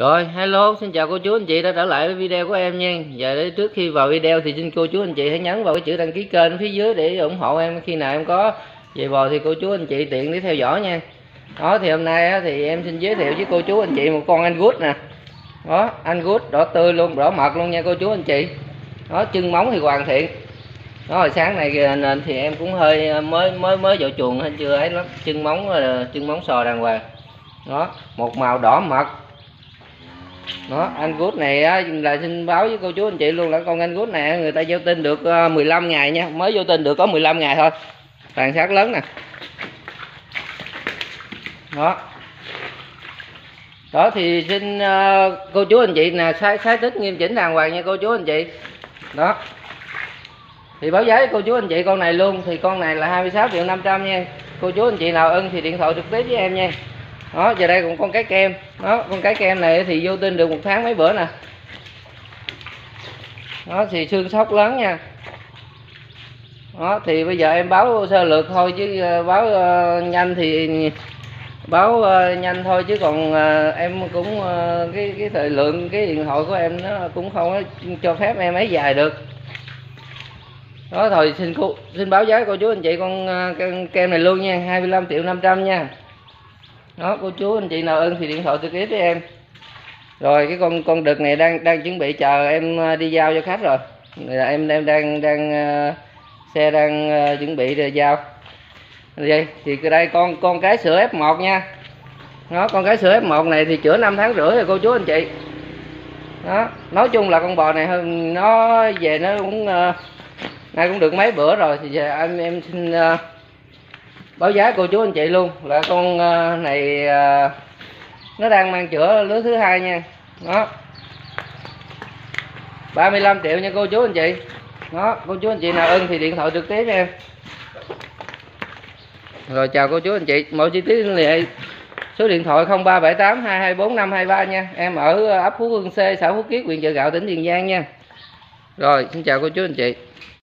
Rồi, hello, xin chào cô chú anh chị đã trở lại với video của em nha. Và để trước khi vào video thì xin cô chú anh chị hãy nhấn vào cái chữ đăng ký kênh phía dưới để ủng hộ em khi nào em có về bò thì cô chú anh chị tiện để theo dõi nha. Đó thì hôm nay thì em xin giới thiệu với cô chú anh chị một con anh gút nè. Đó, anh gút đỏ tươi luôn, đỏ mật luôn nha cô chú anh chị. Đó, chân móng thì hoàn thiện. Đó hồi sáng này nên thì em cũng hơi ờ, mới mới mới vào chuồng hay chưa ấy lắm, chân móng ờ, chân móng sò đàng hoàng. Đó, một màu đỏ mật đó anh gút này á, là xin báo với cô chú anh chị luôn là con anh gút này người ta giao tin được ờ, 15 ngày nha. Mới vô tin được có 15 ngày thôi. Tàn sát lớn nè. Đó. Đó thì xin uh, cô chú anh chị nè sai sai tích nghiêm chỉnh đàng hoàng nha cô chú anh chị. Đó. Thì báo giá với cô chú anh chị con này luôn thì con này là 26 triệu 500 nha. Cô chú anh chị nào ưng thì điện thoại trực tiếp với em nha đó giờ đây còn con cái kem. Đó con cái kem này thì vô tin được một tháng mấy bữa nè. Đó thì xương sóc lớn nha. Đó thì bây giờ em báo sơ lược thôi chứ ờ, báo uh, nhanh thì báo uh, nhanh thôi chứ còn uh, em cũng uh, cái cái thời lượng cái điện thoại của em nó cũng không cho phép em ấy dài được. Đó thôi xin cô xin báo giá cô chú anh chị con uh, con kem này luôn nha 25 triệu 500 nha đó cô chú anh chị nào ưng thì điện thoại trực tiếp với em. Rồi cái con con đực này đang đang chuẩn bị chờ em à, đi giao cho khách rồi. Là em em đang đang à, xe đang à, chuẩn bị để giao. Vậy thì đây con con cái sữa F1 nha. Nó con cái sữa F1 này thì chữa 5 tháng rưỡi rồi cô chú anh chị. Đó nói chung là con bò này hơn nó về nó cũng ờ, nay cũng được mấy bữa rồi. Thì giờ em em xin uh, báo giá cô chú anh chị luôn, là con ờ, này ờ, nó đang mang chữa lứa thứ hai nha. Đó. 35 triệu nha cô chú anh chị. Đó, cô chú anh chị nào ưng thì điện thoại trực tiếp em rồi, chào cô chú anh chị. Mọi chi tiết liên hệ, số điện thoại 0378 224 523 nha. Em ở ờ, ấp Phú Hương C, xã Phú Kiết, huyện chợ gạo, tỉnh Tiền Giang nha. Rồi, xin chào cô chú anh chị.